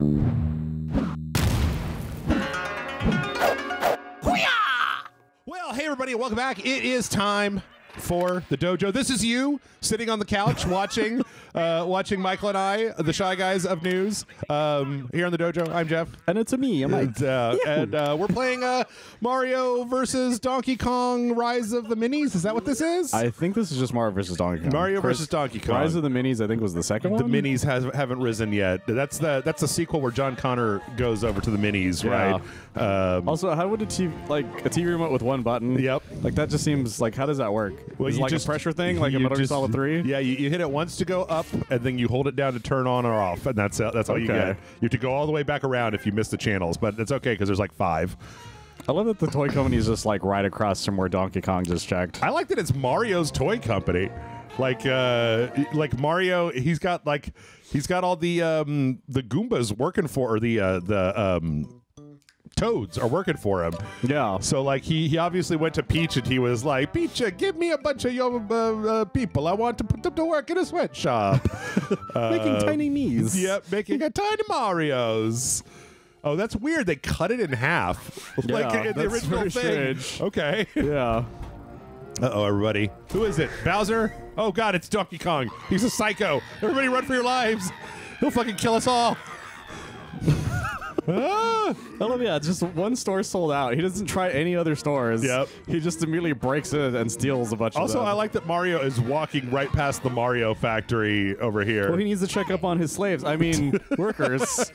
Well, hey everybody, welcome back. It is time for the dojo. This is you sitting on the couch watching, uh, watching Michael and I, the shy guys of news, um, here on the dojo. I'm Jeff, And it's a me. I'm like, and, uh, and uh, we're playing uh, Mario versus Donkey Kong: Rise of the Minis. Is that what this is? I think this is just Mario versus Donkey Kong. Mario Chris, versus Donkey Kong. Rise of the Minis, I think, was the second the one. The Minis has, haven't risen yet. That's the that's the sequel where John Connor goes over to the minis, Yeah. right? Um, Also, how would a TV like a TV remote with one button? Yep. Like that just seems like how does that work? Well, is it you like just- a pressure thing, like in you Metal Gear Solid Three? Yeah, you, you hit it once to go up, and then you hold it down to turn on or off, and that's uh, that's all you Okay. get. You have to go all the way back around if you miss the channels, but it's okay because there's like five. I love that the toy company is just like right across from where Donkey Kong just checked. I like that it's Mario's toy company. Like uh like Mario, he's got like he's got all the um the Goombas working for or the uh the um Toads are working for him. Yeah. So like he he obviously went to Peach and he was like, Peach, uh, give me a bunch of your uh, uh, people. I want to put them to work in a sweatshop. Making Uh, tiny knees. Yep, making a tiny Mario's. Oh, that's weird. They cut it in half, like Yeah, in the original thing. strange. Okay. Yeah. Uh oh, everybody. Who is it? Bowser? Oh God, it's Donkey Kong. He's a psycho. Everybody, run for your lives. He'll fucking kill us all. Ah! I yeah, just one store sold out. He doesn't try any other stores. Yep. He just immediately breaks in and steals a bunch. Also, of I like that Mario is walking right past the Mario factory over here. Well, he needs to check up on his slaves. I mean, workers.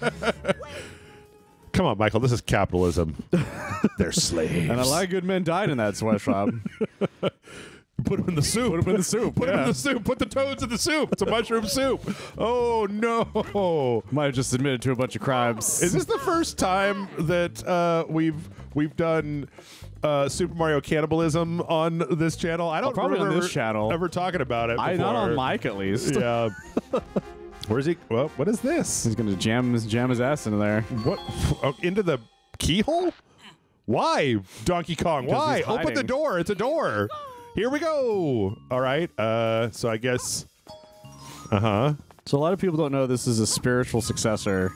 Come on, Michael. This is capitalism. They're slaves. And a lot of good men died in that sweatshop. Put them in the soup. Put them in the soup, Put them in the soup. Put the toads in the soup. It's a mushroom soup. Oh no! Might have just admitted to a bunch of crimes. Is this the first time that uh, we've we've done uh, Super Mario cannibalism on this channel? I don't probably on remember this channel. ever talking about it. I not on before. mic at least. Yeah. Where's he? Well, what is this? He's gonna jam his jam his ass into there. What oh, into the keyhole? Why, Donkey Kong? Why? Open the door. It's a door. Here we go. All right. Uh, so I guess. Uh huh. So a lot of people don't know this is a spiritual successor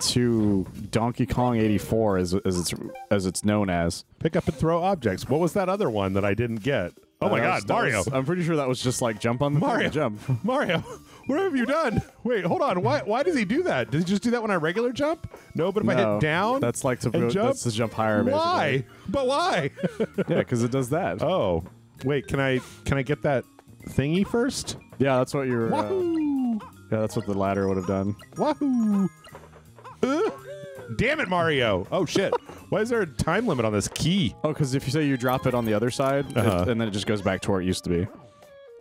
to Donkey Kong 84, as, as it's as it's known as. Pick up and throw objects. What was that other one that I didn't get? Oh my Uh, God, that Mario! was- I'm pretty sure that was just like jump on the Mario, jump. Mario, what have you done? Wait, hold on. Why? Why does he do that? Does he just do that when I regular jump? No, but if I hit down, That's like to go, jump? that's to jump higher. Basically. why? But why? Yeah, because it does that. oh, wait. Can I? Can I get that thingy first? yeah, that's what you're. Uh, yeah, that's what the ladder would have done. Wahoo! Uh, damn it, Mario! Oh shit! Why is there a time limit on this key? Oh, because if you say you drop it on the other side, Uh-huh. and then it just goes back to where it used to be.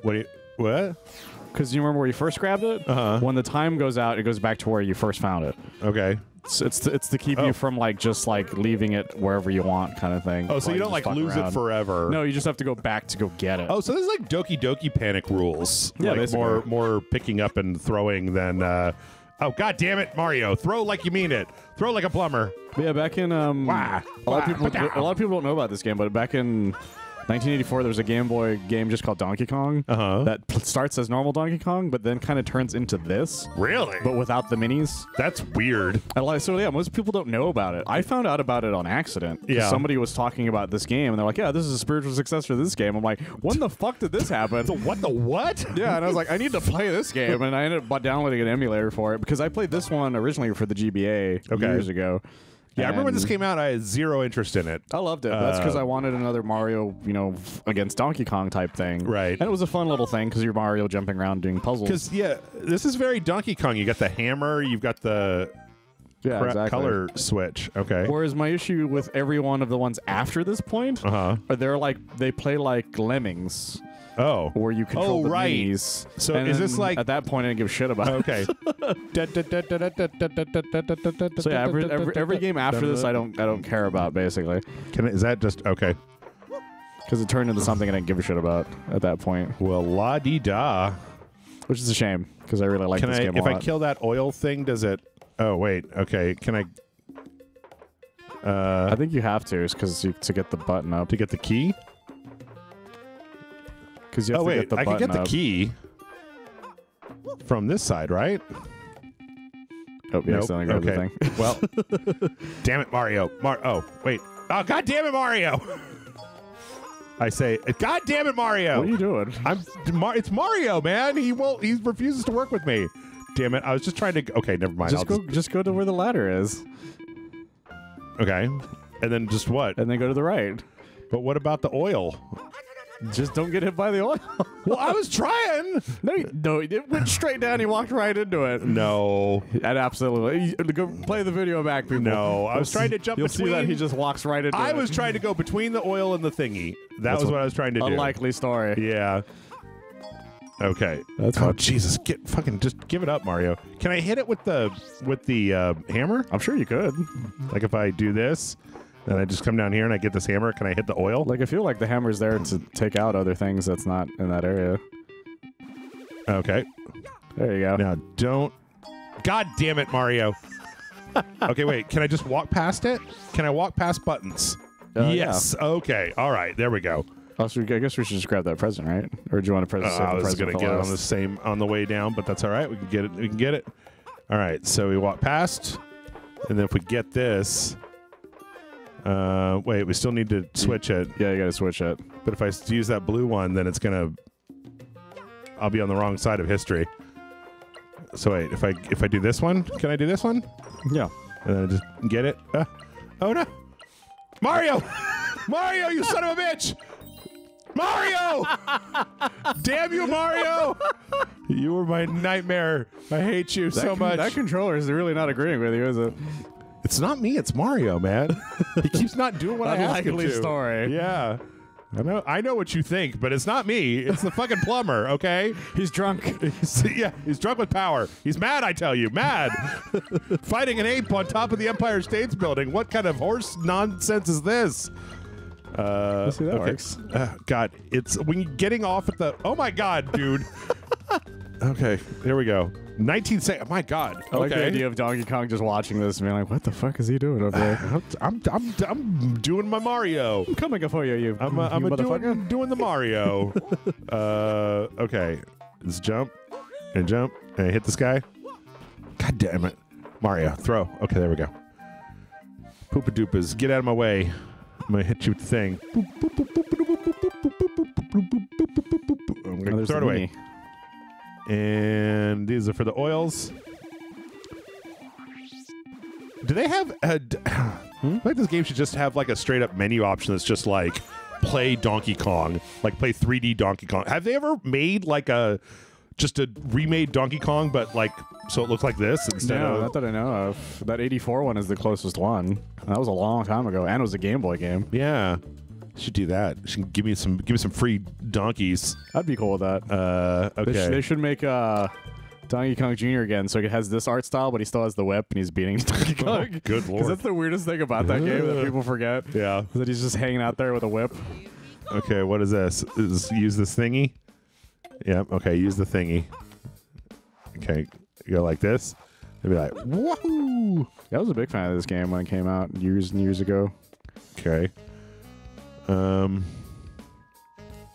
What? Do you, what? Because you remember where you first grabbed it? Uh-huh. When the time goes out, it goes back to where you first found it. Okay. It's it's to, it's to keep Oh. you from like just like leaving it wherever you want, kind of thing. Oh, so you don't just like fuck lose it forever? No, you just have to go back to go get it. Oh, so this is like Doki Doki Panic rules. Yeah, like basically. more more picking up and throwing than. Uh, oh God damn it, Mario! Throw like you mean it. Throw like a plumber. But yeah, back in um, Wah, a lot of wah, people a lot of people don't know about this game, but back in 1984, there was a Game Boy game just called Donkey Kong Uh-huh. that starts as normal Donkey Kong, but then kind of turns into this, Really? but without the minis. That's weird. And like, so yeah, most people don't know about it. I found out about it on accident. Yeah. Somebody was talking about this game, and they're like, "Yeah, this is a spiritual successor to this game." I'm like, "When the fuck did this happen?" What the what? Yeah, and I was like, I need to play this game, and I ended up downloading an emulator for it because I played this one originally for the GBA Okay. years ago. Yeah, I remember when this came out. I had zero interest in it. I loved it. That's because Uh, I wanted another Mario, you know, f- against Donkey Kong type thing. Right. And it was a fun little thing because you're Mario jumping around doing puzzles. Because yeah, this is very Donkey Kong. You got the hammer. You've got the yeah, cra- exactly. color switch. Okay. Whereas my issue with every one of the ones after this point, Uh huh. are they're like they play like lemmings, Oh. where you control Oh, the right. minis. So And is this like- at that point I didn't give a shit about? Okay. So yeah, every, every, every game after this I don't I don't care about basically Can, is that just okay? because it turned into something I didn't give a shit about at that point, Well, la di da. which is a shame because I really like Can this I? game a If I kill that oil thing, does it? Oh wait. Okay. Can I? Uh, I think you have to is because to get the button up to get the key. Because you have Oh to wait, get the I can get the up. key from this side, right? Oh, yeah, Nope. accidentally grabbed the Okay. thing. Well, damn it, Mario. Mar- oh, wait. Oh, god damn it, Mario. I say, god damn it, Mario. What are you doing? I'm. Mar- it's Mario, man. He won't. He refuses to work with me. Damn it. I was just trying to. Okay, never mind. Just I'll go, just go to where the ladder is, okay. And then just what? and then go to the right. But what about the oil? Just don't get hit by the oil. Well, I was trying. no, no, it went straight down. He walked right into it. No. And absolutely, go play the video back, people. No, I was trying to jump You'll see that he just walks right into I it. was trying to go between the oil and the thingy. That That's was what- I was trying to do. Unlikely story. Yeah. Okay. That's oh. Jesus! Get fucking just give it up, Mario. Can I hit it with the with the uh, hammer? I'm sure you could. Like if I do this, and I just come down here and I get this hammer, can I hit the oil? Like I feel like the hammer's there to take out other things that's not in that area. Okay. There you go. Now don't. God damn it, Mario. okay, wait. Can I just walk past it? Can I walk past buttons? Uh, yes. Okay. All right. There we go. Oh, so I guess we should just grab that present, right? Or do you want to Uh, present? I was gonna get it on the same on the way down, but that's all right. We can get it. We can get it. All right. So we walk past, and then if we get this, uh, wait, we still need to switch it. Yeah, you got to switch it. But if I s- use that blue one, then it's gonna. I'll be on the wrong side of history. So wait, if I if I do this one, can I do this one? Yeah. And then I just get it. Uh, oh no, Mario! Mario, you son of a bitch! Mario! Damn you, Mario! You were my nightmare. I hate you so much. That controller is really not agreeing with you, is it? It's not me. It's Mario, man. he keeps not doing what I ask him to. story. Yeah. I know. I know what you think, but it's not me. It's the fucking plumber. Okay. He's drunk. He's, yeah, he's drunk with power. He's mad, I tell you, mad. Fighting an ape on top of the Empire State's Building. What kind of horse nonsense is this? Uh, Let's see that works. Uh, God, it's when you're getting off at the. Oh my God, dude. okay, here we go. 19 seconds. My God. Okay. I like the idea of Donkey Kong just watching this and being like, what the fuck is he doing over there? I'm, I'm, I'm doing my Mario. I'm coming for you, you I'm, a, I'm you a doing, doing the Mario. uh, okay. Let's jump and jump and hit this guy. God damn it. Mario, throw. Okay, there we go. Poopa doopas, get out of my way. I'm going to hit you with the thing. I'm going to throw it away. And these are for the oils. Do they have a? d- I think this game should just have like a straight up menu option that's just like play Donkey Kong, like play 3D Donkey Kong. Have they ever made like a just a remade Donkey Kong, but like so it looks like this instead No, of? not that I know of. That 84 one is the closest one. That was a long time ago, and it was a Game Boy game. Yeah, should do that. Should give me some give me some free donkeys. I'd be cool with that. Uh, They, sh- okay. they should make uh, Donkey Kong Jr. again, so he has this art style, but he still has the whip and he's beating Donkey Kong. good Because lord. that's the weirdest thing about that game that people forget. yeah. That he's just hanging out there with a whip. Okay, what is this? Is use this thingy? Yep. Okay, use the thingy. Okay, you go like this. They'd be like, woohoo! I was a big fan of this game when it came out years and years ago. Okay. Um,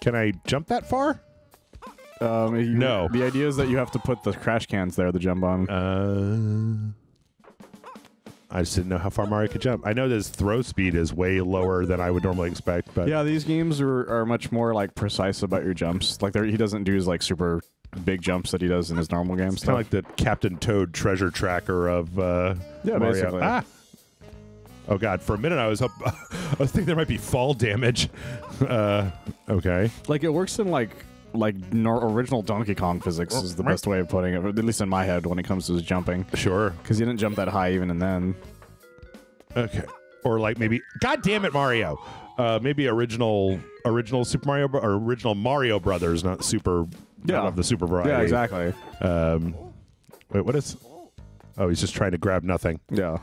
can I jump that far? Um, you- No. The idea is that you have to put the crash cans there to jump on. Uh, I just didn't know how far Mario could jump. I know his throw speed is way lower than I would normally expect, but yeah, these games are, are much more like precise about your jumps. Like he doesn't do his like super big jumps that he does in his normal games. kind of like the Captain Toad treasure tracker of uh, Yeah, Mario. basically. Ah. Oh God! For a minute, I was up. I was thinking there might be fall damage. Uh, okay. like it works in like like nor- original Donkey Kong physics is the best way of putting it, at least in my head when it comes to his jumping, Sure. because he didn't jump that high even and then. Okay. Or like maybe. God damn it, Mario. Uh, maybe original original Super Mario or original Mario Brothers, not Super. Yeah. Not of the Super variety. Yeah, exactly. Um, wait, what is? Oh, he's just trying to grab nothing. Yeah,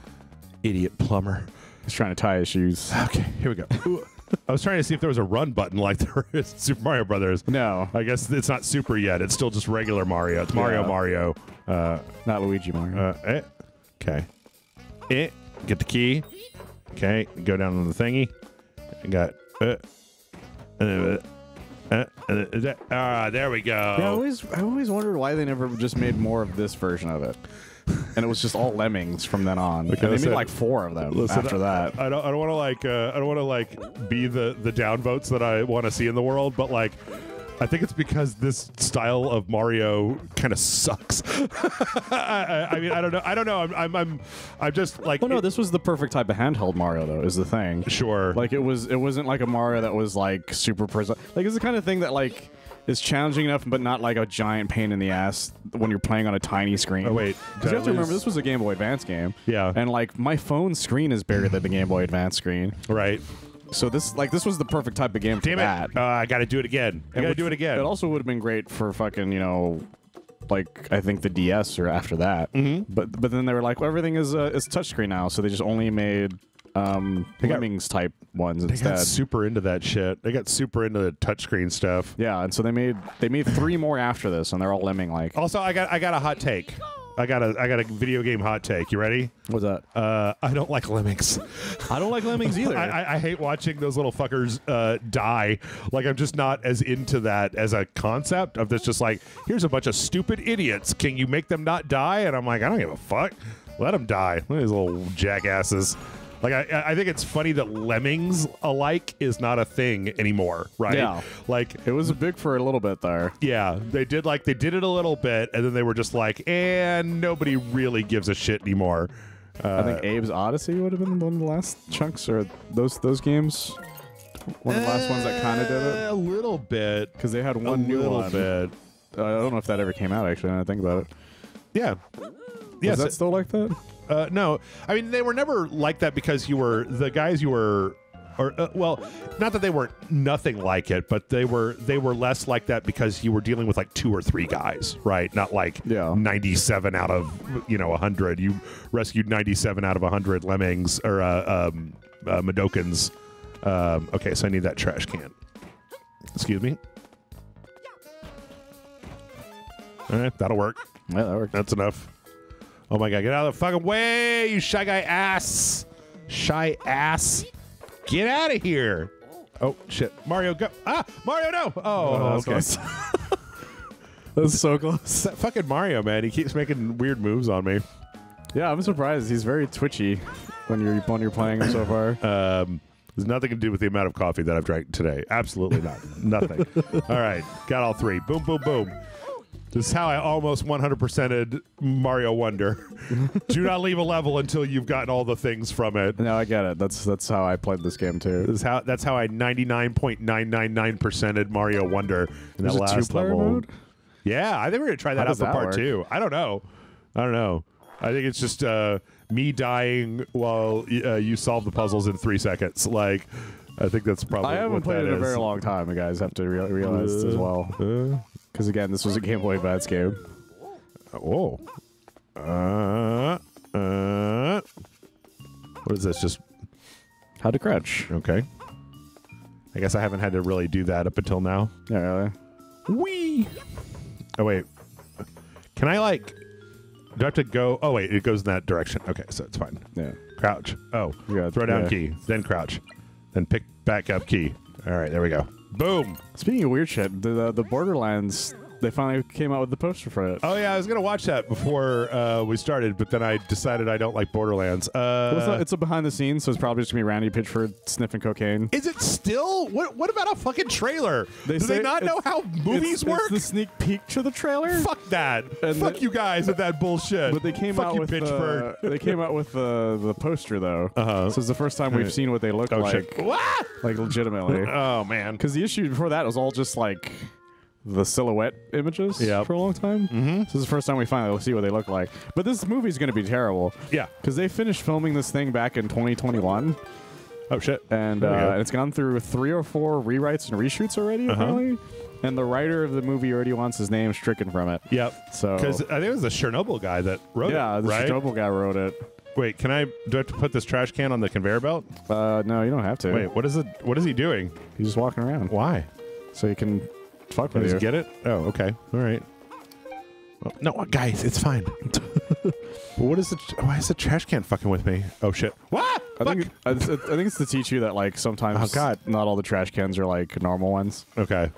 Idiot plumber. he's trying to tie his shoes. Okay, here we go. I was trying to see if there was a run button like there is in Super Mario Brothers. No, I guess it's not Super yet. It's still just regular Mario. It's Mario Yeah. Mario. Uh, not Luigi Mario. uh, eh. Okay. Eh. Get the key. Okay. Go down on the thingy. I got. Uh, uh, uh, uh, uh, ah, there we go. Yeah, I always I always wondered why they never just made more of this version of it. And it was just all lemmings from then on. and they made like four of them Listen, after that. I don't. I don't want to like. Uh, I don't want to like be the the downvotes that I want to see in the world, but like. I think it's because this style of Mario kind of sucks. I, I, I mean, I don't know. I don't know. I'm, I'm, I'm, I'm just like. Well, no, it- this was the perfect type of handheld Mario, though. Is the thing. sure. Like it was, it wasn't like a Mario that was like super precise. Like it's the kind of thing that like is challenging enough, but not like a giant pain in the ass when you're playing on a tiny screen. Oh, wait. 'Cause Did you have to remember this was a Game Boy Advance game. Yeah. and like my phone screen is bigger than the Game Boy Advance screen. right. So this like this was the perfect type of game for Damn that. Uh, I got to do it again. I got to do it again. It also would have been great for fucking you know, like I think the DS or after that. Mm-hmm. But but then they were like, well, everything is uh, is touchscreen now, so they just only made um got- Lemmings type ones they got super into that shit. They got super into the touchscreen stuff. yeah, and so they made they made three more after this, and they're all lemming like. Also, I got I got a hot take. I got a I got a video game hot take. You ready? What's that? Uh, I don't like lemmings. I don't like lemmings either. I, I, I hate watching those little fuckers uh, die. Like I'm just not as into that as a concept of this. Just like here's a bunch of stupid idiots. Can you make them not die? And I'm like, I don't give a fuck. Let them die. Look at these little jackasses. Like I, I think it's funny that lemmings alike is not a thing anymore, right? Yeah. Like it was big for a little bit there. yeah, they did like they did it a little bit, and then they were just like, and nobody really gives a shit anymore. Uh, I think Abe's Oddysee would have been one of the last chunks, or those those games. One of the last ones that kind of did it a little bit, because they had a one new little one. bit. Uh, I don't know if that ever came out actually. When I think about it, Yeah. Yeah, is that still like that? Uh, no, I mean they were never like that because you were the guys you were, or uh, well, not that they weren't nothing like it, but they were they were less like that because you were dealing with like two or three guys, right? Not like Yeah. ninety seven out of you know hundred. You rescued ninety seven out of hundred lemmings or uh, um, uh, Mudokons. Um, okay, so I need that trash can. Excuse me. All right, that'll work. Yeah, that worked. That's enough. Oh my god, get out of the fucking way, you shy guy ass. Shy ass. Get out of here. Oh shit. Mario go ah Mario no. Oh, that was okay. close. That's so close. That fucking Mario, man. He keeps making weird moves on me. Yeah, I'm surprised. He's very twitchy when you're when you're playing him so far. Um there's nothing to do with the amount of coffee that I've drank today. Absolutely not. nothing. All right. Got all three. Boom, boom, boom. This is how I almost 100%ed Mario Wonder. do not leave a level until you've gotten all the things from it. No, I get it. That's that's how I played this game too. This is how that's how I 99.999%ed Mario Wonder in There's that last level. mode. Yeah, I think we're gonna try that out for that part work? two. I don't know. I don't know. I think it's just uh, me dying while uh, you solve the puzzles in three seconds. Like, I think that's probably. I haven't played it in a very long time. You guys have to rea- realize as well, Uh, because again, this was a Game Boy Advance game. oh. Uh, uh, what is this? Just How to crouch? okay. I guess I haven't had to really do that up until now. Yeah, really. Wee. Oh wait. Can I like? Do I have to go? Oh wait, it goes in that direction. Okay, so it's fine. Yeah. Crouch. Oh, gotta- throw down yeah. key, then crouch, then pick back up key. All right, there we go. Boom. Speaking of weird shit, the the, the Borderlands they finally came out with the poster for it. Oh yeah, I was gonna watch that before uh, we started, but then I decided I don't like Borderlands. Uh, Well, it's, not- it's a behind the scenes, so it's probably just gonna be Randy Pitchford sniffing cocaine. is it still? What? What about a fucking trailer? They Do they not know how movies it's, work? It's the sneak peek to the trailer. Fuck that. And Fuck the- you guys with that bullshit. But they came Fuck out you, with Pitchford. the, they came out with the the poster though. Uh-huh. So it's the first time we've seen what they look oh like, shit. What? like legitimately. Oh man. Because the issue before that was all just like the silhouette images Yep. for a long time. Mm-hmm. This is the first time we finally see what they look like. But this movie's going to be terrible Yeah. because they finished filming this thing back in 2021, Oh shit. and uh, it's gone through three or four rewrites and reshoots already. Uh-huh. Apparently, and the writer of the movie already wants his name stricken from it. Yep. So Because I think it was the Chernobyl guy that wrote yeah, it. the right? Chernobyl guy wrote it. Wait, can I? Do I have to put this trash can on the conveyor belt? Uh, no, you don't have to. Wait, what is it? What is he doing? he's just walking around Why? so you can fuck with you. get it? Oh, okay. All right. Well, no, uh, guys, it's fine. what is it? Why is the trash can fucking with me? Oh shit! What? I think, I, I think it's to teach you that like sometimes Oh, God. not all the trash cans are like normal ones. Okay.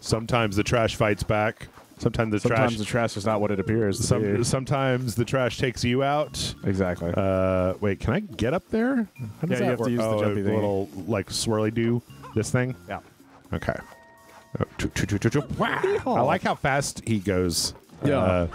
Sometimes the trash fights back. Sometimes the Sometimes trash. the trash is not what it appears to some, sometimes the trash takes you out. Exactly. Uh, wait, can I get up there? How does Yeah, you have to work? use the oh, jumpy a thingy. little like swirly do this thing. yeah. Okay. Oh, choo- choo- choo- choo- choo. Wow. I like how fast he goes. Yeah. Uh,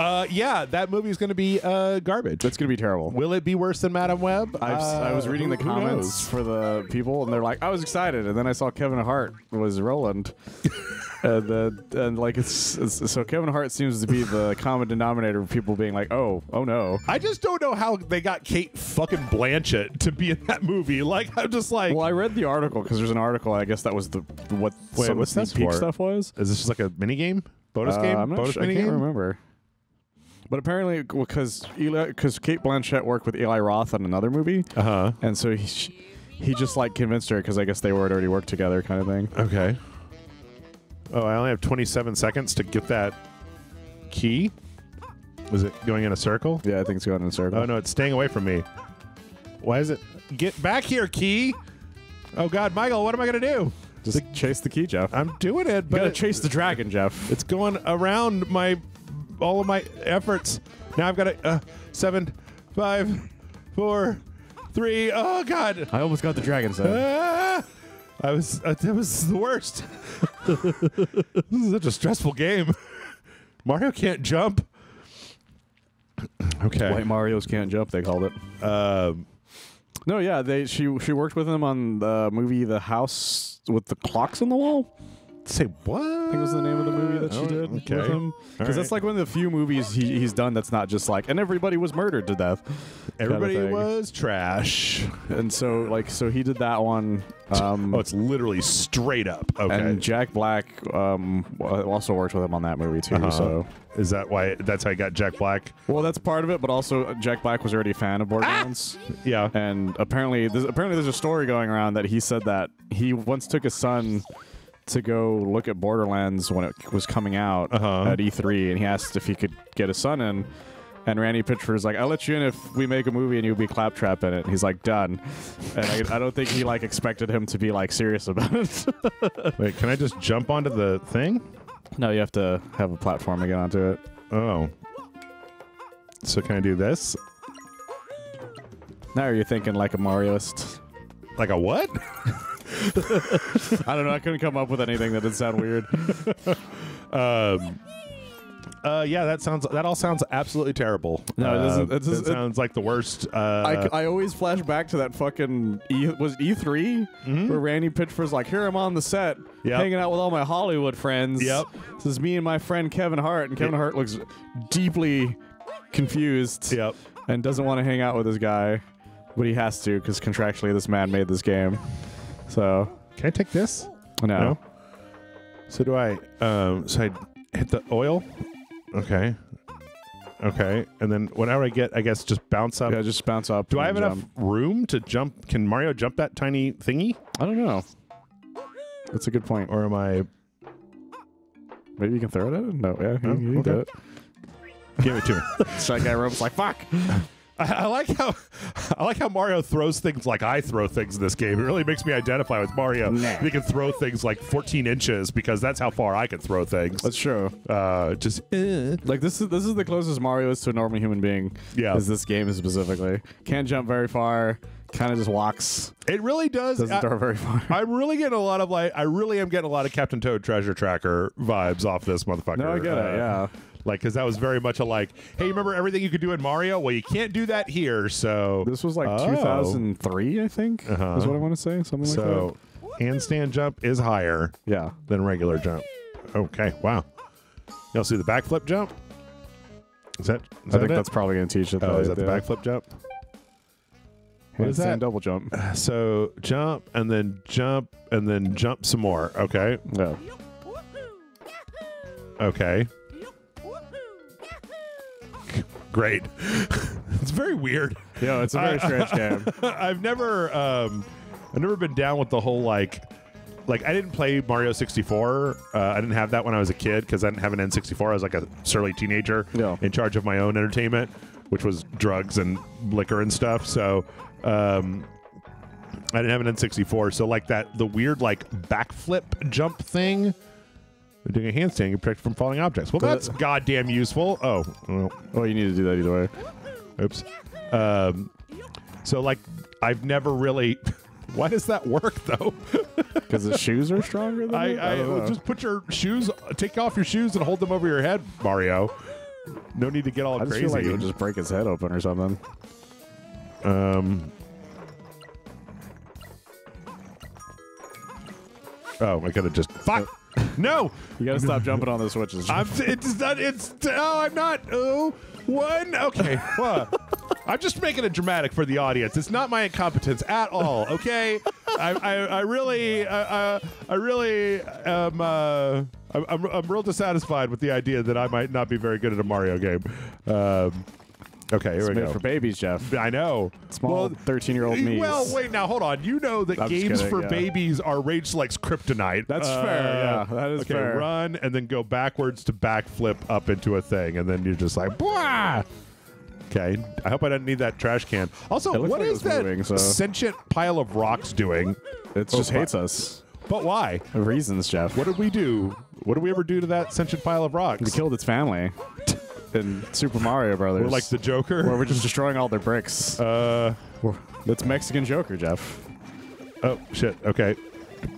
uh, yeah, that movie is going to be uh, garbage. That's gonna be terrible. Will it be worse than Madame Web? I've, I was Uh, reading the comments for the people, and they're like, "I was excited," and then I saw Kevin Hart was Roland, and then and like it's, it's so Kevin Hart seems to be the common denominator of people being like, "Oh, oh no." I just don't know how they got Cate fucking Blanchett to be in that movie. Like, I'm just like, Well, I read the article because there's an article. I guess that was the what Wait, some what's of the that sneak peek for? stuff was. is this just like a mini game? Bonus Uh, game? I'm not Bonus sure. I can't game? remember. But apparently, because because Cate Blanchett worked with Eli Roth on another movie, Uh huh. and so he, he just like convinced her because I guess they were already worked together, kind of thing. Okay. Oh, I only have 27 seconds to get that key. Was it going in a circle? Yeah, I think it's going in a circle. Oh no, it's staying away from me. Why is it? Get back here, key! Oh God, Michael, what am I gonna do? Just chase the key, Jeff. I'm doing it, You but gotta it- chase the dragon, Jeff. it's going around my all of my efforts. Now I've got a uh, seven, five, four, three. Oh God! I almost got the dragon set. Ah! I was. Uh, that was the worst. this is such a stressful game. Mario can't jump. okay. White Mario's can't jump. They called it. Um, No, yeah, they she she worked with him on the movie The House with the clocks on the wall. Say what? I think was the name of the movie that she Oh, did okay. with him. Because that's like one of the few movies he, he's done that's not just like and everybody was murdered to death. Everybody thing. was trash. And so like so he did that one. Um, Oh, it's literally straight up. Okay. and Jack Black um, also worked with him on that movie too. Uh-huh. So is that why? That's how I got Jack Black. well, that's part of it, but also Jack Black was already a fan of Borderlands. Yeah. And apparently, there's, apparently, there's a story going around that he said that he once took his son to go look at Borderlands when it was coming out Uh-huh. at E3, and he asked if he could get his son in. And Randy Pitchford was like, "I'll let you in if we make a movie and you'll be Claptrap in it." And he's like, "Done." And I, I don't think he like expected him to be like serious about it. Wait, can I just jump onto the thing? no, you have to have a platform to get onto it. Oh. So can I do this? Now you're thinking like a Marioist. Like a what? I don't know. I couldn't come up with anything that didn't sound weird. Um. Uh, yeah, that sounds. That all sounds absolutely terrible. No, it Uh, doesn't- it doesn't- that sounds like the worst. Uh, I, I always flash back to that fucking E was it E 3 where Randy Pitchford's like, here I'm on the set. Yep. hanging out with all my Hollywood friends. Yep. This is me and my friend Kevin Hart, and Kevin Hart looks deeply confused Yep. and doesn't want to hang out with this guy, but he has to because contractually this man made this game. So Can I take this? no, No. So do I? Um. So I hit the oil. Okay. Okay. And then whenever I get, I guess just bounce up. yeah, just bounce up. do I have and enough room to jump? Can Mario jump that tiny thingy, I don't know. That's a good point. or am I? Maybe you can throw it at him. No, yeah, you, you okay. do it. Give it to me. Shy guy rope's like fuck. I, I like how I like how Mario throws things like I throw things in this game. It really makes me identify with Mario. Nah. He can throw things like 14 inches because that's how far I can throw things. That's true. Uh, just eh. Like this is this is the closest Mario is to a normal human being. Yeah. Is this game specifically? Can't jump very far. Kind of just walks. it really does. Doesn't I, throw very far. I'm really getting a lot of like I really am getting a lot of Captain Toad Treasure Tracker vibes off this motherfucker. No, I get Uh, it. Yeah. Like, because that was very much a like, hey, remember everything you could do in Mario? Well, you can't do that here. So This was like Oh. 2003, I think. Uh-huh. Is what I want to say. Something like that. so handstand jump is higher. Yeah. than regular jump. Okay, wow. Y'all see the backflip jump? Is that? Is I that think it? that's probably gonna teach it. Oh, is that the yeah. backflip jump? What is that? double jump. So jump and then jump and then jump some more. Okay. Yeah. Okay. Great. it's very weird. Yeah, it's a very I- strange game. I've never um I've never been down with the whole like like I didn't play Mario 64. Uh, I didn't have that when I was a kid because I didn't have an N64. I was like a surly teenager Yeah. in charge of my own entertainment, which was drugs and liquor and stuff. So um, I didn't have an N64. So like that the weird like backflip jump thing Doing a handstand, you protect from falling objects. Well, that's goddamn useful. Oh, well, Oh, you need to do that either way. oops. Um, so like, I've never really. Why does that work though? Because the shoes are stronger than it? I, I, just put your shoes, take off your shoes, and hold them over your head, Mario. No need to get all I just crazy. feel like would just break his head open or something. Um. Oh, I could have just fuck. No, You gotta stop jumping on the switches. I'm. It's not. It's. Oh, I'm not. Oh, one. Okay. Well, I'm just making it dramatic for the audience. It's not my incompetence at all. Okay. I. I, I really. Uh, uh, I really am. Uh, I'm, I'm. I'm real dissatisfied with the idea that I might not be very good at a Mario game. Um, okay. Here it's we made go. for babies, Jeff. I know. Small Well, 13 year old me. well, wait now, hold on. You know that I'm games kidding, for yeah. babies are Rage Select's kryptonite. That's Uh, fair, yeah, that is okay, fair. run and then go backwards to backflip up into a thing, and then you're just like, Bwah! Okay, I hope I didn't need that trash can. Also, what like is that moving, so- sentient pile of rocks doing? It just hates us. But why? Reasons, Jeff. What did we do? What did we ever do to that sentient pile of rocks? We killed its family in Super Mario Brothers. We're like the Joker. where we're just destroying all their bricks. uh, That's Mexican Joker, Jeff. oh shit. Okay.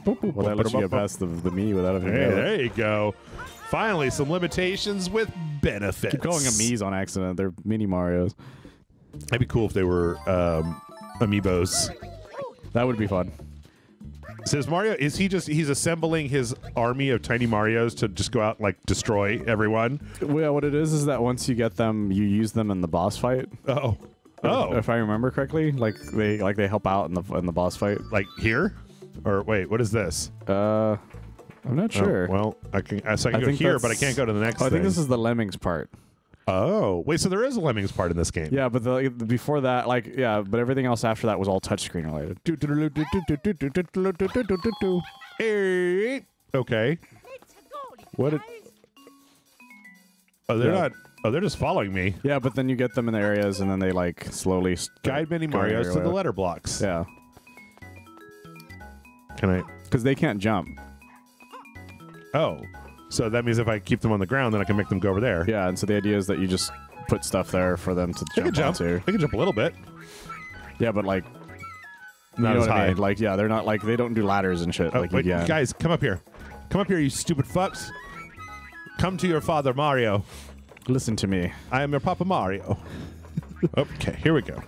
Well, that lets you get past the, the me without to Hey, there you go. Finally, some limitations with benefits. Keep calling them me's on accident. They're mini Marios. That'd be cool if they were um, amiibos. That would be fun. Says Mario, is he just he's assembling his army of tiny Marios to just go out and like destroy everyone? Well, what it is is that once you get them, you use them in the boss fight. Oh, oh, if I remember correctly, like they like they help out in the in the boss fight. like here, or wait, what is this? Uh, I'm not sure. Oh, well, I can so I can I go here, but I can't go to the next. Oh, I think this is the lemmings part. Oh, wait, so there is a lemmings part in this game. Yeah, but the, before that, like yeah, but everything else after that was all touchscreen related. Hey, Okay. What? It, oh, they're Yeah. not. Oh, they're just following me. Yeah, but then you get them in the areas, and then they like slowly Guide mini going Mario's to the everywhere. letter blocks. Yeah, Can I? because they can't jump. Oh, so that means if I keep them on the ground, then I can make them go over there. Yeah, and so the idea is that you just put stuff there for them to They jump, jump. onto. They can jump a little bit. Yeah, but like you Not know as what I high. mean? Like yeah, they're not like they don't do ladders and shit. Oh, like wait, yeah, guys, come up here. Come up here, you stupid fucks. Come to your father, Mario. listen to me. I am your Papa Mario. okay, here we go.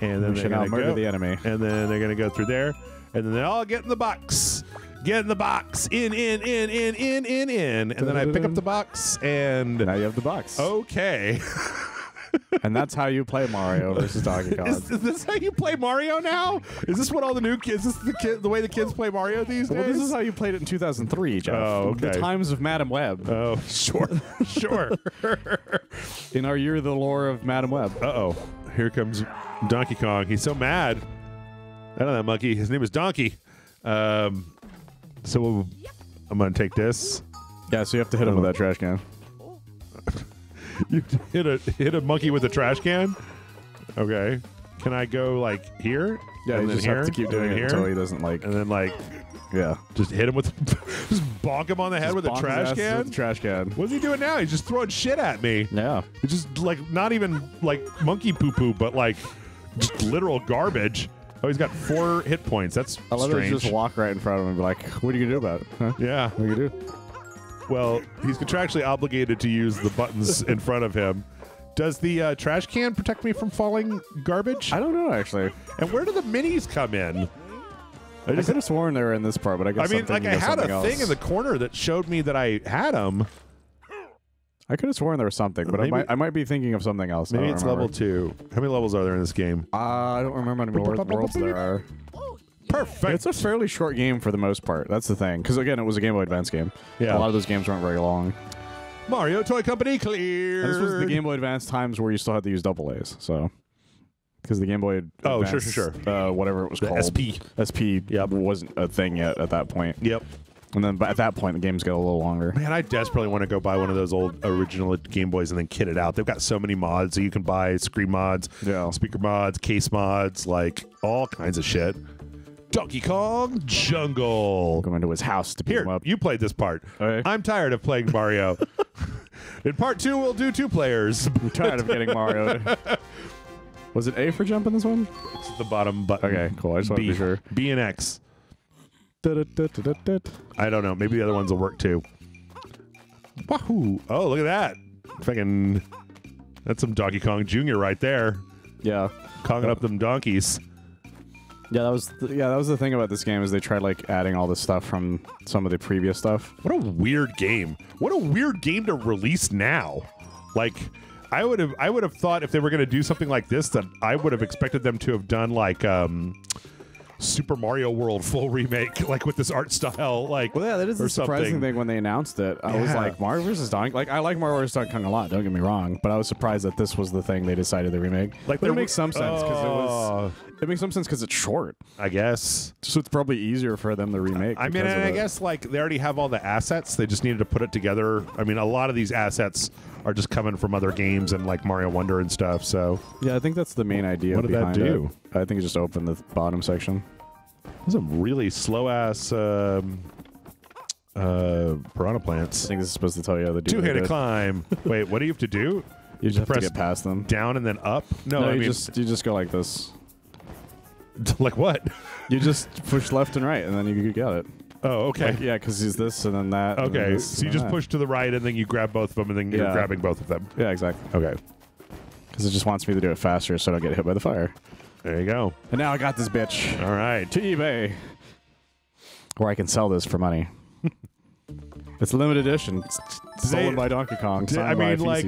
And then We they're should now gonna murder go, the enemy. and then they're gonna go through there, and then they all get in the box. Get in the box. In, in, in, in, in, in, in. And then I pick up the box, and Now you have the box. okay. and that's how you play Mario versus Donkey Kong. Is, is this how you play Mario now? Is this what all the new kids? Is this the kid, the way the kids play Mario these days? well, this is how you played it in 2003, Jeff. Oh, okay. The times of Madame Web. Oh, sure, sure. in our year, the lore of Madame Web. Uh oh, here comes Donkey Kong. He's so mad. I don't know that monkey. His name is Donkey. Um, so we'll, I'm gonna take this. Yeah, so you have to hit him with that trash can. You hit a hit a monkey with a trash can. Okay. Can I go like here? Yeah, you just here, have to keep doing it here, until he doesn't like. and then like Yeah, just hit him with, just bonk him on the head with a trash can. With trash can. What's he doing now? He's just throwing shit at me. Yeah. It's just like not even like monkey poo poo, but like just literal garbage. Oh, he's got four hit points. That's I love strange. just walk right in front of him and be like, "What are you gonna do about it? Huh? yeah. What are you gonna do?" Well, he's contractually obligated to use the buttons in front of him. Does the uh, trash can protect me from falling garbage? I don't know actually. and where do the minis come in? I I just, could have sworn they were in this part, but I guess I mean, like I had a something thing in the corner that showed me that I had them. I could have sworn there was something, but Maybe- I might I might be thinking of something else. Maybe it's remember. level two. How many levels are there in this game? Uh, I don't remember how many wor- worlds there are. Perfect. It's a fairly short game for the most part. That's the thing. Because again, it was a Game Boy Advance game. Yeah. A lot of those games weren't very long. Mario Toy Company clear. This was the Game Boy Advance times where you still had to use double A's. So, because the Game Boy Oh, sure, Advance, sure, uh, whatever it was The called, SP. SP, Yep. wasn't a thing yet at that point. Yep. And then but at that point, the games get a little longer. Man, I desperately want to go buy one of those old original Game Boys and then kit it out. They've got so many mods that you can buy screen mods, Yeah. speaker mods, case mods, like all kinds of shit. Donkey Kong Jungle. Going to his house to beat Here, him up. you played this part. Okay. I'm tired of playing Mario. In part two, we'll do two players. I'm tired of getting Mario. Was it A for jump in this one? It's the bottom button. Okay, cool. I just want to be sure. B and X. I don't know. Maybe the other ones will work too. Wahoo! Oh, look at that. Fucking. That's some Donkey Kong Jr. right there. Yeah. Konging up them donkeys. Yeah, that was the, yeah, that was the thing about this game is they tried like adding all this stuff from some of the previous stuff. What a weird game. What a weird game to release now. Like I would have I would have thought if they were going to do something like this that I would have expected them to have done like um Super Mario World full remake like with this art style like Well, yeah, that is the surprising something. thing when they announced it. I was like, Mario vs. Donkey. Like, I like Mario vs. Donkey Kong a lot. Don't get me wrong, but I was surprised that this was the thing they decided to remake. Like but it makes some sense because it was. Oh, It makes some sense because it's short, I guess. so it's probably easier for them to remake. I mean, I guess like they already have all the assets. They just needed to put it together. I mean, a lot of these assets are just coming from other games and like Mario Wonder and stuff. So Yeah, I think that's the main idea. What did that behind do? It. I think it just opened the bottom section. those are really slow ass um, uh, piranha plants. I think this is supposed to tell you how to do Two handed climb. Wait, what do you have to do? You just have to get past them. Down and then up? No, No, I you mean, just you just go like this. like what? You just push left and right, and then you you get it. Oh, okay. Like, yeah, because he's this and then that. and then Okay, this so you and just that. push to the right and then you grab both of them and then you're Yeah. grabbing both of them. Yeah, exactly. Okay, Because it just wants me to do it faster, so I don't get hit by the fire. there you go. And now I got this bitch All right. to eBay, where I can sell this for money. it's a limited edition, it's stolen by Donkey Kong. I mean, like,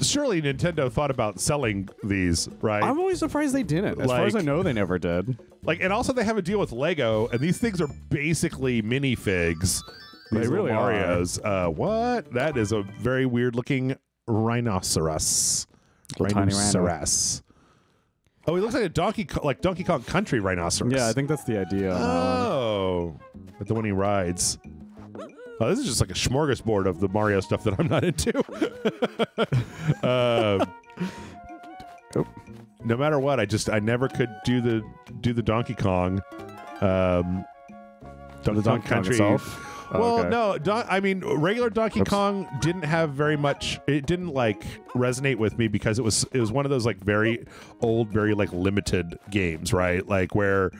surely Nintendo thought about selling these, right? I'm always surprised they didn't. As far as I know, they never did. like, and also they have a deal with Lego, and these things are basically minifigs. They These little really are. Mario's. Uh, what? That is a very weird looking rhinoceros. Rhinoceros. Oh, he looks like a Donkey Ko- like Donkey Kong Country rhinoceros. Yeah, I think that's the idea. on that one. Oh, but the one he rides. Oh, this is just like a smorgasbord of the Mario stuff that I'm not into. Oh. no matter what, I just I never could do the do the Donkey Kong. Um, Donkey, Kong Donkey Kong Country. itself? Oh, well, okay. no, Don, I mean regular Donkey Oops. Kong didn't have very much. It didn't like resonate with me because it was it was one of those like very old, very like limited games, right? Like where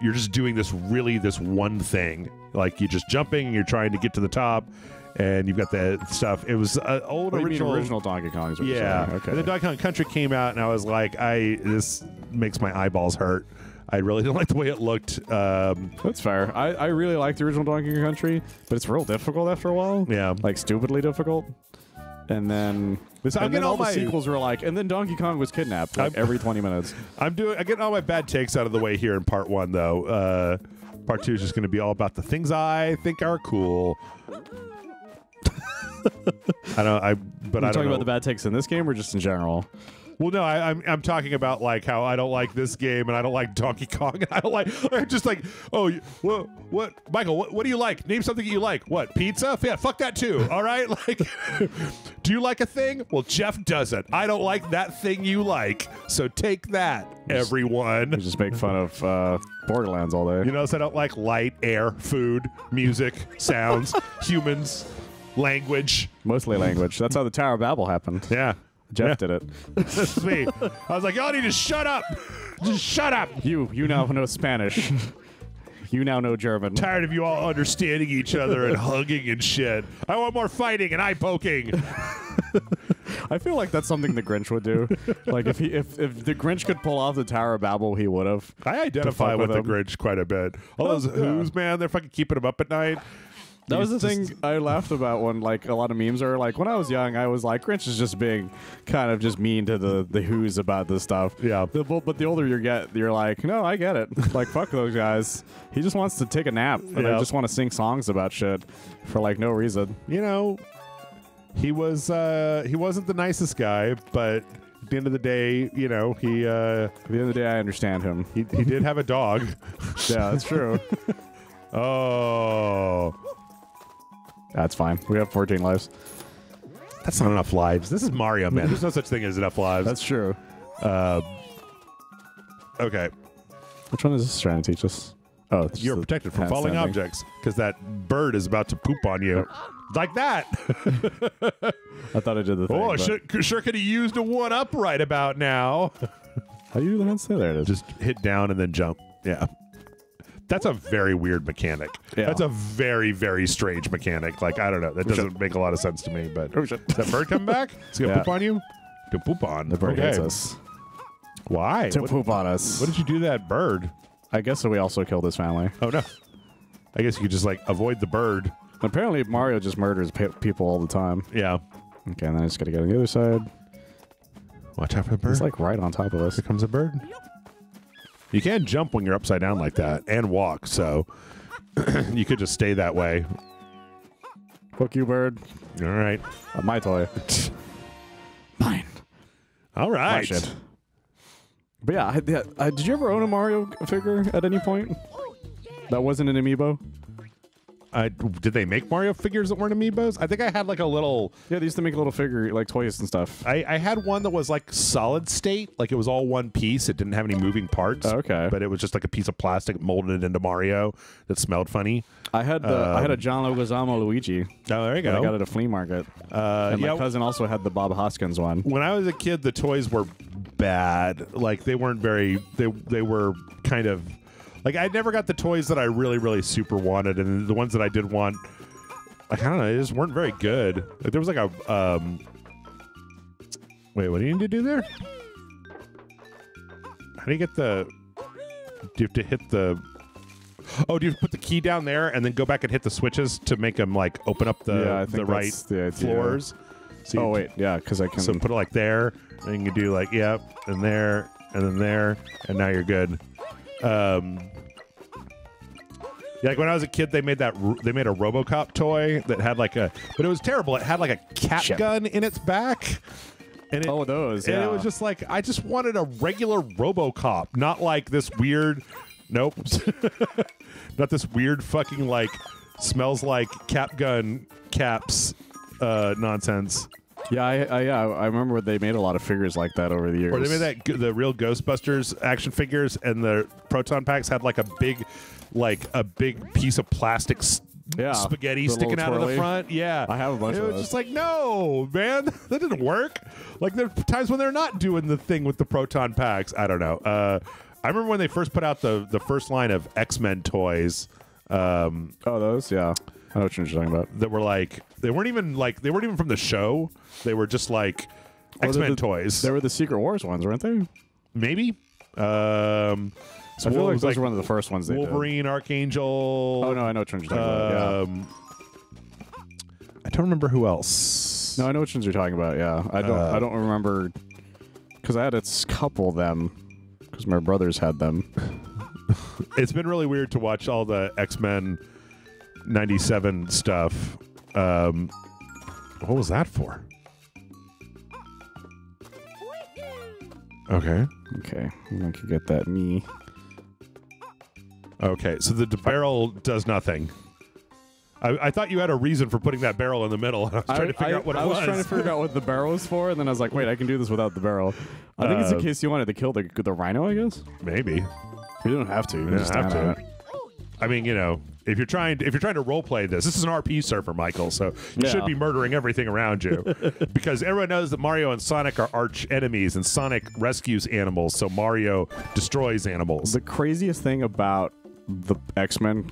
you're just doing this really this one thing, like you're just jumping, and you're trying to get to the top, and you've got that stuff. It was uh, old What do you mean original, original Donkey Kong is what yeah. Okay. And then Donkey Kong Country came out, and I was like, I this makes my eyeballs hurt. I really didn't like the way it looked. Um, That's fair. I, I really like the original Donkey Kong Country, but it's real difficult after a while. yeah, Like stupidly difficult. And then, This- I'm and then getting all all the sequels were like, and then Donkey Kong was kidnapped like every 20 minutes. I'm doing. I getting all my bad takes out of the way here in part one, though. Uh, part two is just going to be all about the things I think are cool. I don't. I. But I Are you don't talking know. about the bad takes in this game or just in general? Well, no, I, I'm. I'm talking about like how I don't like this game and I don't like Donkey Kong and I don't like. I'm just like, oh, what? What? Michael, what, what do you like? Name something you like. What? Pizza? Yeah, fuck that too. All right. Like, do you like a thing? Well, Jeff doesn't. I don't like that thing you like. So take that, everyone. We just make fun of uh, Borderlands all day. You notice I don't like light, air, food, music, sounds, humans, language. Mostly language. That's how the Tower of Babel happened. Yeah. Jeff did it. That's me. I was like, y'all need to shut up. Just shut up. You, you now know Spanish. you now know German. Tired of you all understanding each other and hugging and shit. I want more fighting and eye poking. I feel like that's something the Grinch would do. like if he, if, if the Grinch could pull off the Tower of Babel, he would have. I identify with with the. Grinch quite a bit. All Oh, those yeah. who's, man, they're fucking keeping him up at night. That was the thing I laughed about when like a lot of memes are like when I was young I was like Grinch is just being kind of just mean to the the who's about this stuff. Yeah. The, but the older you get, you're like, no, I get it. like fuck those guys. He just wants to take a nap and Yeah. I just want to sing songs about shit for like no reason. You know, he was uh he wasn't the nicest guy, but at the end of the day, you know, he uh At the end of the day, I understand him. he, he did have a dog. Yeah, that's true. Oh, that's fine. We have 14 lives. that's not enough lives. This is Mario, man. There's no such thing as enough lives. That's true. uh, okay. Which one is this trying to teach us? Oh, it's You're protected from falling thing. objects because that bird is about to poop on you. Like that. I thought I did the thing. oh, sure, sure could have used a one up right about now. How do you do the handstand? There it is. Just hit down and then jump. Yeah. That's a very weird mechanic. Yeah. That's a very, very strange mechanic. Like, I don't know. That doesn't make a lot of sense to me, but shit. that bird come back? It's to Yeah. poop on you? To poop on. the bird okay. hates us. Why? To What, poop on us. what did you do to that bird? I guess so we also killed his family. Oh, no. I guess you could just, like, avoid the bird. Apparently, Mario just murders people all the time. Yeah. Okay, and then I just gotta get on the other side. Watch out for the bird. It's like right on top of us. Here comes a bird. You can't jump when you're upside down like that and walk, so you could just stay that way. Fuck you, bird. All right. Uh, my toy. Mine. All right. My shit. But yeah, I, yeah uh, did you ever own a Mario figure at any point? That wasn't an amiibo. Uh, did they make Mario figures that weren't amiibos? I think I had like a little. Yeah, they used to make a little figure like toys and stuff. I, I had one that was like solid state, like it was all one piece. It didn't have any moving parts. Oh, okay. But it was just like a piece of plastic molded into Mario that smelled funny. I had the I had a Um, John Leguizamo Luigi. Oh, there you go. I got it at a flea market. Uh, And my yeah, cousin also had the Bob Hoskins one. when I was a kid, the toys were bad. Like they weren't very. They they were kind of like I never got the toys that I really really super wanted, and the ones that I did want, like I don't know, they just weren't very good. Like there was like a um. Wait, what do you need to do there? How do you get the? Do you have to hit the? Oh, do you put the key down there and then go back and hit the switches to make them like open up the Yeah, the right the floors? So Oh wait, yeah, because I can. so put it like there, and you can do like yep, and there, and then there, and now you're good. Um, yeah, like when I was a kid, they made that they made a RoboCop toy that had like a, but it was terrible. It had like a cap Shit. gun in its back, and it, oh, those. and Yeah. it was just like I just wanted a regular RoboCop, not like this weird. Nope, not this weird fucking like smells like cap gun caps uh, nonsense. Yeah, I, I, yeah, I remember they made a lot of figures like that over the years. Or they made that the real Ghostbusters action figures, and the proton packs had like a big, like a big piece of plastic Yeah, spaghetti sticking out of the front. Yeah, I have a bunch of it of was those. just like, no, man, that didn't work. Like there are times when they're not doing the thing with the proton packs. I don't know. Uh, I remember when they first put out the the first line of X Men toys. Um, Oh, those. Yeah, I know what you're talking about. that were like they weren't even like they weren't even from the show. They were just like Well, X Men the- toys. They were the Secret Wars ones, weren't they? Maybe. Um, so I feel like those were one of the first ones they did. Wolverine, Archangel. Oh no, I know what you're talking about. Yeah. Um, I don't remember who else. No, I know which ones you're talking about. Yeah, I don't. Uh, I don't remember because I had a couple of them because my brothers had them. It's been really weird to watch all the X Men '97 stuff. Um, what was that for? Okay. Okay, I could get that me. Okay. So the, barrel does nothing. I, I thought you had a reason for putting that barrel in the middle. I was trying to figure I, out what it I was. was. trying to figure out what the barrel was for, and then I was like, "Wait, I can do this without the barrel." I think it's in Uh, case you wanted to kill the the rhino. I guess Maybe. you don't have to. You don't just have to. It. I mean, you know, if you're trying to, if you're trying to role play this, this is an RP server, Michael. So you Yeah. should be murdering everything around you, because everyone knows that Mario and Sonic are arch enemies, and Sonic rescues animals, so Mario destroys animals. The craziest thing about the X Men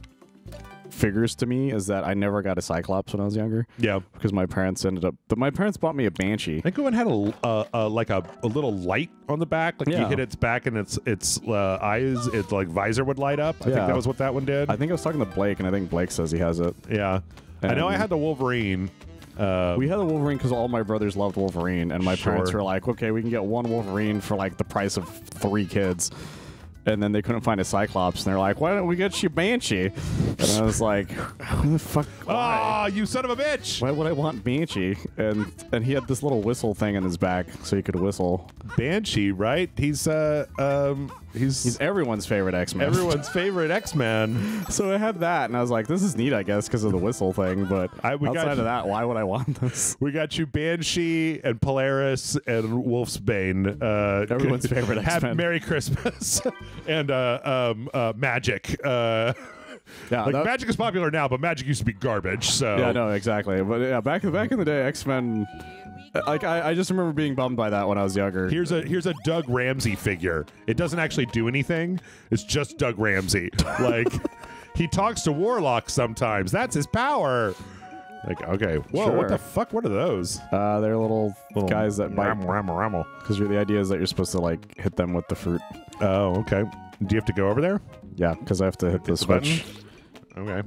figures to me is that I never got a Cyclops when I was younger yeah, because my parents ended up. But my parents bought me a Banshee. I think one had a uh, uh, like a, a little light on the back, like you hit its back and its its uh, eyes, its like visor would light up. I think Yeah. that was what that one did. I think I was talking to Blake, and I think Blake says he has it. yeah, I know I had the Wolverine. Uh, We had the Wolverine because all my brothers loved Wolverine, and my parents were like, "Okay, we can get one Wolverine for like the price of three kids." And then they couldn't find a Cyclops, and they're like, "Why don't we get you Banshee?" And I was like, "Who the fuck? Ah, you son of a bitch! Why would I want Banshee?" And and he had this little whistle thing in his back, so he could whistle. Banshee, right? He's uh um He's, He's everyone's favorite X Man. everyone's favorite X Man. so I had that, and I was like, "This is neat, I guess, because of the whistle thing." But I- we got outside you. of that, why would I want this? We got you, Banshee and Polaris and Wolfsbane. Uh, Everyone's favorite X-Men. Have Merry Christmas and uh, um, uh, Magik. Uh, Yeah, like that- Magik is popular now, but Magik used to be garbage. So yeah, no, exactly. But yeah, back back in the day, X Men. Like I, I just remember being bummed by that when I was younger. Here's a here's a Doug Ramsey figure. It doesn't actually do anything. It's just Doug Ramsey. Like he talks to warlocks sometimes. That's his power. Like okay, whoa, what the fuck? What are those? Uh, they're little, Little guys that bite. Ramble, ramble, ramble. Because the idea is that you're supposed to like hit them with the fruit. Oh, okay. Do you have to go over there? Yeah, because I have to hit the the switch. Okay.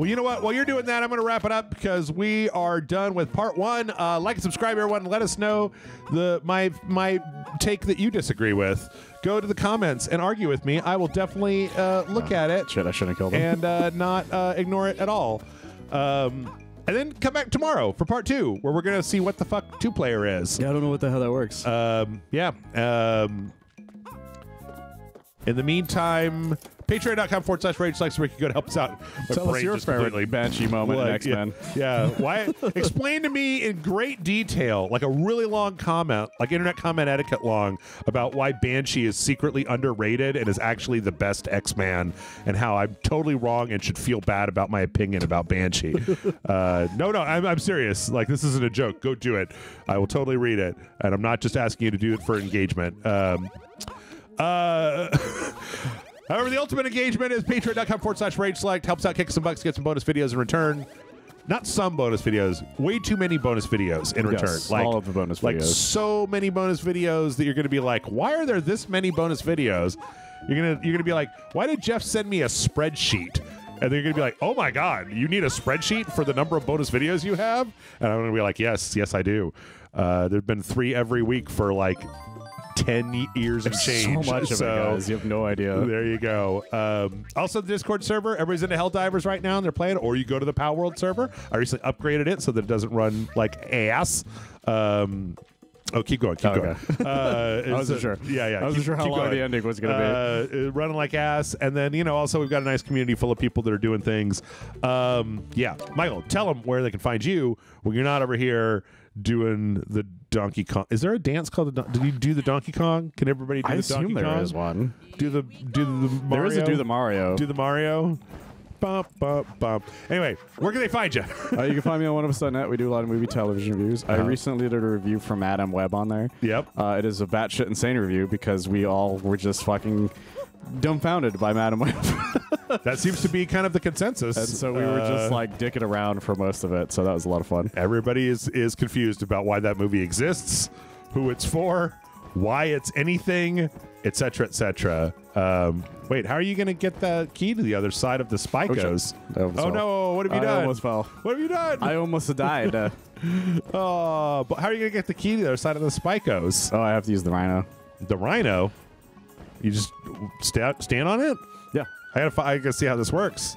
Well, you know what? While you're doing that, I'm going to wrap it up because we are done with part one. Uh, like and subscribe, everyone. Let us know the my my take that you disagree with. Go to the comments and argue with me. I will definitely uh, look at it Shit, I shouldn't have killed him. and uh, not uh, ignore it at all. Um, and then come back tomorrow for part two, where we're going to see what the fuck two player is. yeah, I don't know what the hell that works. Um, yeah. Um, in the meantime, patreon.com forward slash rage select where you can go to help us out. My Tell us your favorite completely- Banshee moment in X Men. Yeah. yeah. Why? explain to me in great detail, like a really long comment, like internet comment etiquette long, about why Banshee is secretly underrated and is actually the best X Man, and how I'm totally wrong and should feel bad about my opinion about Banshee. uh, no, no, I'm, I'm serious. Like this isn't a joke. Go do it. I will totally read it, and I'm not just asking you to do it for engagement. Um, uh, However, the ultimate engagement is patreon.com forward slash rage select. Helps out kick some bucks, get some bonus videos in return. Not some bonus videos, way too many bonus videos in return. Yes, all of the bonus like videos. Like so many bonus videos that you're going to be like, why are there this many bonus videos? You're gonna you're gonna be like, why did Jeff send me a spreadsheet? And then you're gonna be like, oh my god, you need a spreadsheet for the number of bonus videos you have? And I'm gonna be like, yes, yes, I do. Uh, there've been three every week for like ten years and change. so much of so, it, guys. You have no idea. there you go. Um, also, the Discord server, everybody's into Helldivers right now and they're playing, or you go to the Palworld server. I recently upgraded it so that it doesn't run like ass. Um, oh, keep going, keep Oh, going. okay. Uh, I wasn't sure. Yeah, yeah. I wasn't keep- sure how long going. the ending was going to be. Uh, uh, running like ass, and then you know also we've got a nice community full of people that are doing things. Um, yeah, Michael, tell them where they can find you when you're not over here doing the Donkey Kong. Is there a dance called the? Don- Did you do the Donkey Kong? Can everybody do I the Donkey assume there Kong? is one. Do the do the Mario? There is a do the Mario. do the Mario. Bump, bump, bump. Anyway, where can they find you? uh, you can find me on oneofus.net. We do a lot of movie television reviews. I Uh-huh. recently did a review from Madame Web on there. yep. Uh, it is a batshit insane review because we all were just fucking dumbfounded by Madame Web. That seems to be kind of the consensus. and so we were just Uh, like dicking around for most of it. So that was a lot of fun. everybody is is confused about why that movie exists, who it's for, why it's anything, etc., etc. Um, wait, how are you going to get the key to the other side of the Spikos? That was Oh, no! What have you I done? almost fell. What have you done? I almost died. Uh, oh, but how are you going to get the key to the other side of the Spikos? oh, I have to use the rhino. The Rhino. You just sta- stand on it. Yeah. I gotta, I gotta see how this works.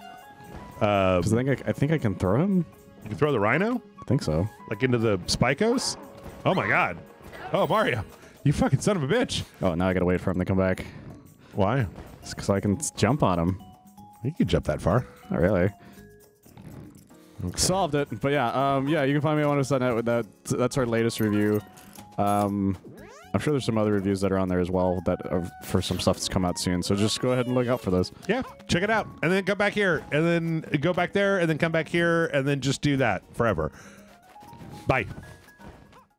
Uh, 'Cause I think I, I think I can throw him. you can throw the Rhino I think so. like into the Spikos. Oh my God! Oh Mario, you fucking son of a bitch! Oh, now I gotta wait for him to come back. Why? Because I can jump on him. You can jump that far. Not really. Solved it. But yeah, um, yeah, you can find me on Sunnet with that. That's our latest review. Um, I'm sure there's some other reviews that are on there as well that are for some stuff that's come out soon. So just go ahead and look out for those. Yeah, check it out, and then come back here, and then go back there, and then come back here, and then just do that forever. Bye.